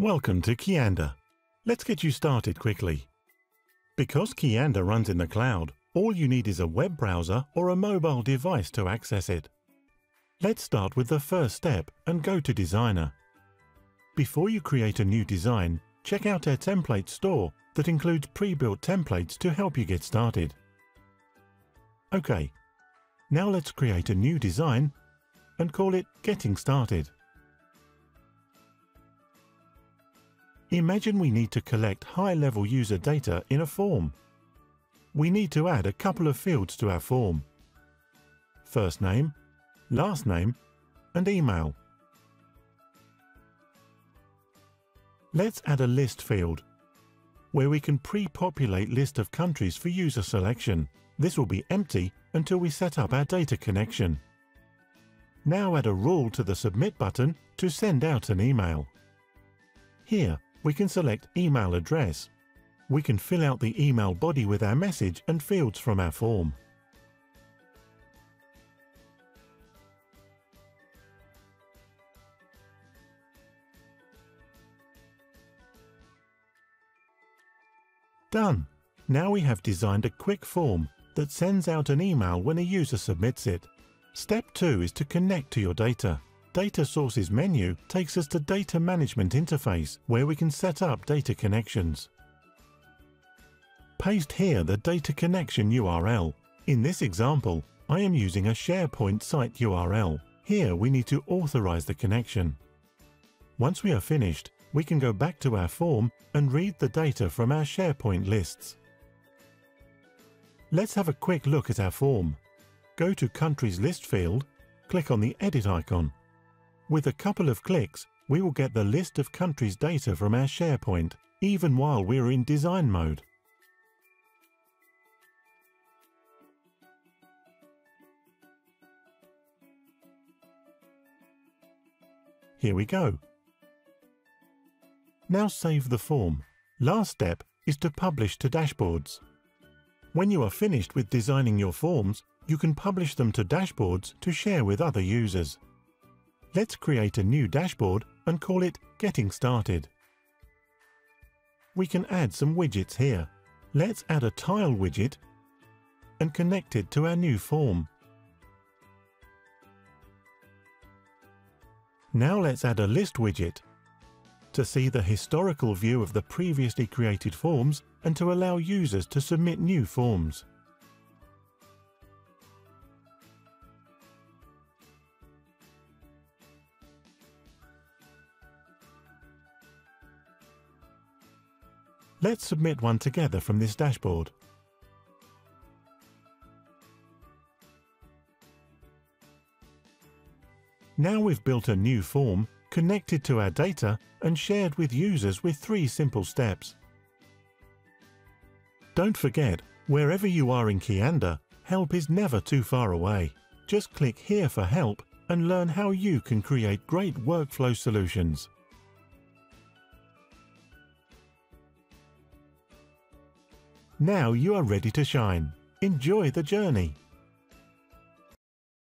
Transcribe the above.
Welcome to Kianda. Let's get you started quickly. Because Kianda runs in the cloud, all you need is a web browser or a mobile device to access it. Let's start with the first step and go to Designer. Before you create a new design, check out our template store that includes pre-built templates to help you get started. OK, now let's create a new design and call it Getting Started. Imagine we need to collect high-level user data in a form. We need to add a couple of fields to our form. First name, last name and email. Let's add a list field where we can pre-populate list of countries for user selection. This will be empty until we set up our data connection. Now add a rule to the Submit button to send out an email. Here, we can select email address. We can fill out the email body with our message and fields from our form. Done! Now we have designed a quick form that sends out an email when a user submits it. Step 2 is to connect to your data. Data Sources menu takes us to Data Management Interface, where we can set up data connections. Paste here the data connection URL. In this example, I am using a SharePoint site URL. Here we need to authorize the connection. Once we are finished, we can go back to our form and read the data from our SharePoint lists. Let's have a quick look at our form. Go to Countries List field, click on the Edit icon. With a couple of clicks, we will get the list of countries data from our SharePoint, even while we're in design mode. Here we go. Now save the form. Last step is to publish to dashboards. When you are finished with designing your forms, you can publish them to dashboards to share with other users. Let's create a new dashboard and call it Getting Started. We can add some widgets here. Let's add a tile widget and connect it to our new form. Now let's add a list widget to see the historical view of the previously created forms and to allow users to submit new forms. Let's submit one together from this dashboard. Now we've built a new form, connected to our data and shared with users with three simple steps. Don't forget, wherever you are in Kianda, help is never too far away. Just click here for help and learn how you can create great workflow solutions. Now you are ready to shine. Enjoy the journey.